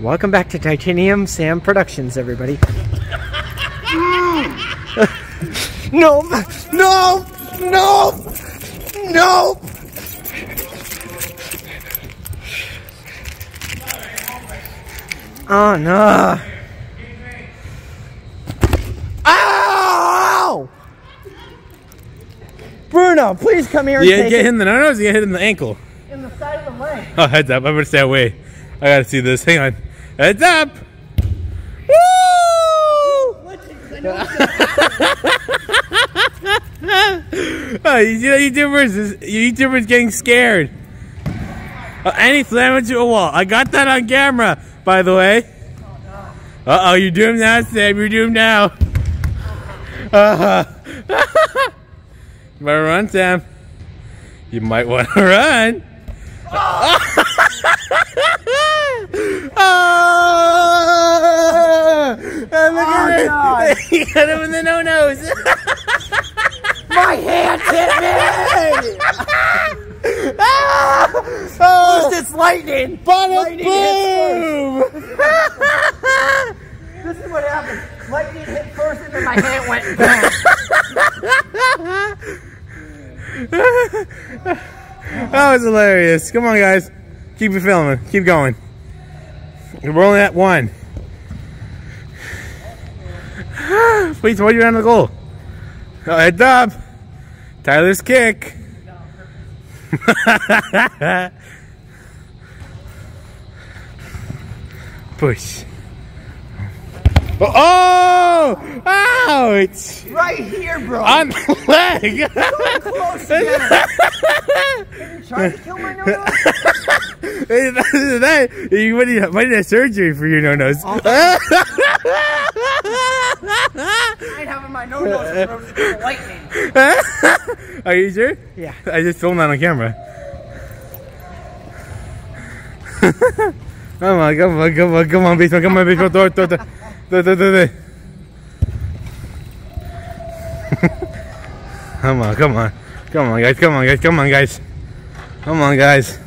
Welcome back to Titanium Sam Productions, everybody. no, no, no, no. Oh no. Bruno, please come here and take get it hit in the nose, you get hit in the ankle. in the side of the leg. Oh, heads up. I'm gonna stay away. I gotta see this. Hang on. Heads up! Woo! oh, you YouTubers, is- you YouTubers getting scared. Oh, and he slammed into a wall. I got that on camera, by the way. Uh oh, you're doomed now, Sam. You're doomed now. Uh-huh. you better run, Sam. You might want to run. Ah! Oh! And look at God. He got him in the no nose. My hand hit me! Ah! oh, It's lightning! bada Lightning boom! This is what happened. Lightning hit first and then my hand went back. That was hilarious. Come on, guys. Keep it filming. Keep going. We're only at one. Please hold you down the goal. Oh, heads up. Tyler's kick. Push. Oh! oh! Ouch! Right here, bro. On the leg! close together. You're trying to kill my nose? Hey, that, you might need, might need a surgery for your no nose. I'm having my nose nose from lightning. Are you sure? Yeah. I just filmed that on camera. come on, come on, come on, come on, baseball, come on, baseball, throw it, throw it, throw it, throw it. Come on, come on, come on, guys, come on, guys, come on, guys, come on, guys,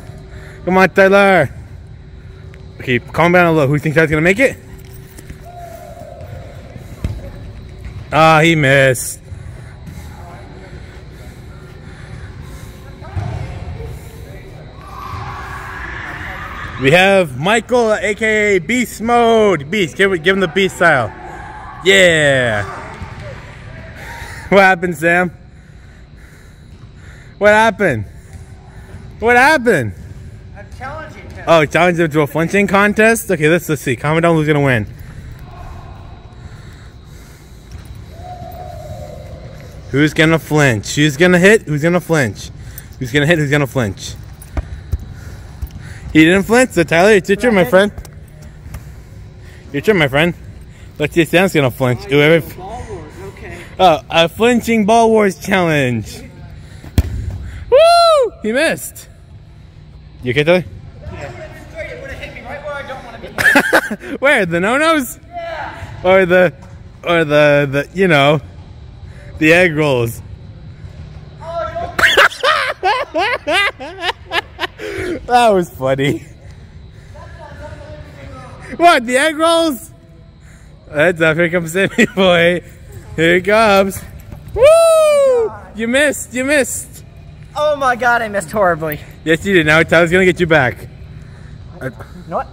come on, Tyler. Okay, calm down a little. Who thinks that's gonna make it? Ah, he missed. We have Michael, aka Beast Mode. Beast, give, give him the Beast style. Yeah. What happened, Sam? What happened? What happened? I'm challenging him. Oh, challenge him to a flinching contest? Okay, let's, let's see. Comment down who's gonna win. Who's gonna flinch? Who's gonna hit? Who's gonna flinch? Who's gonna hit? Who's gonna flinch? He didn't flinch, so Tyler, it's your turn, my friend. Your turn, my friend. Let's see if Sam's gonna flinch. Whoever. Ball wars, okay. Oh, a flinching ball wars challenge. Woo! He missed. You okay, Tyler? It would have hit me right where I don't want to be. Where the no-nos? Yeah. Or the, or the the you know, the egg rolls. Oh, that was funny. What the egg rolls? That's up. Here comes Sammy boy. Here he comes. Woo! You missed. You missed. Oh my god, I missed horribly. Yes, you did. Now Tyler's gonna get you back. You know what?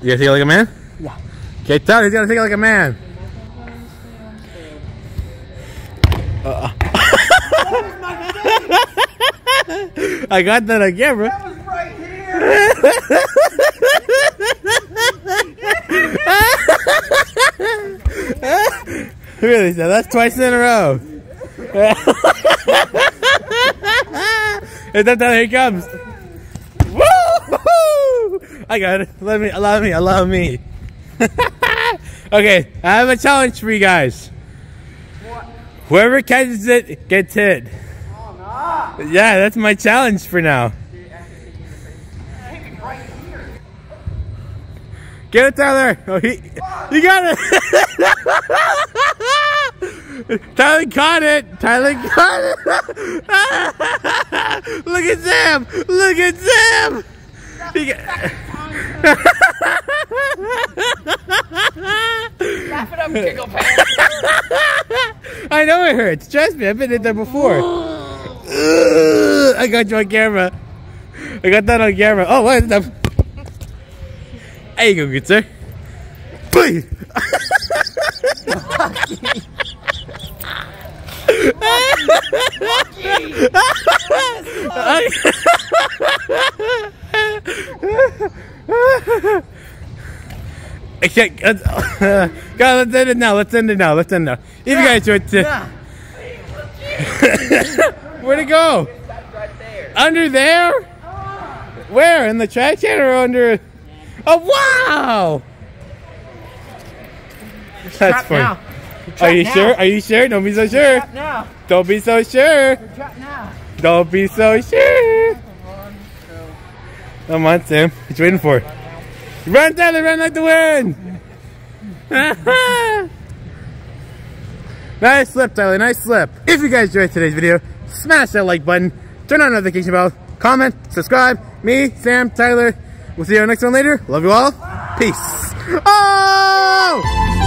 You gotta take it like a man? Yeah. Okay, Tyler's gonna take it like a man. Uh. I got that on camera. That was right here. Really? So that's twice in a row. and then here he comes. Woo! I got it. Let me, allow me, allow me. okay, I have a challenge for you guys. What? Whoever catches it gets hit. Oh, yeah, that's my challenge for now. Get it, Tyler. Oh, he, you got it. Tyler caught it. Tyler caught it. Look at Sam. Look at Sam. He got- Laugh it up, Giggle Pants. I know it hurts. Trust me, I've been in there before. I got you on camera. I got that on camera. Oh, what? The... There you go, good sir. Boy. I can't. Uh, God, let's end it now. Let's end it now. Let's end it now. If you guys enjoyed Yeah. where'd it go? Right there. Under there? Where? In the trash can or under? Oh wow! That's Trapped funny. now. You're you now. sure? Are you sure? Don't be so sure. Now. Don't be so sure. Now. Don't be so sure. Come on, Sam. What you waiting for? Run, Tyler, run like the wind. nice slip, Tyler. Nice slip. If you guys enjoyed today's video, smash that like button, turn on notification bell, comment, subscribe. Me, Sam, Tyler. We'll see you on next one later. Love you all. Peace. Oh!